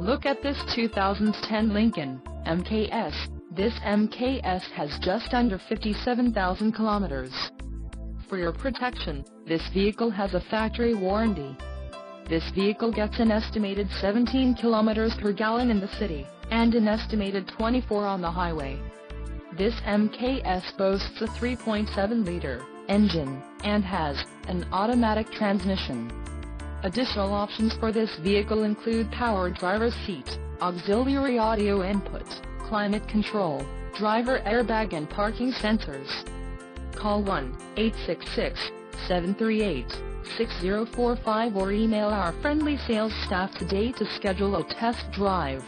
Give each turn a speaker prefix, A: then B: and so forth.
A: Look at this 2010 Lincoln MKS. This MKS has just under 57,000 kilometers. For your protection, this vehicle has a factory warranty. This vehicle gets an estimated 17 kilometers per gallon in the city, and an estimated 24 on the highway. This MKS boasts a 3.7-liter engine, and has an automatic transmission. Additional options for this vehicle include power driver seat, auxiliary audio input, climate control, driver airbag and parking sensors. Call 1-866-738-6045 or email our friendly sales staff today to schedule a test drive.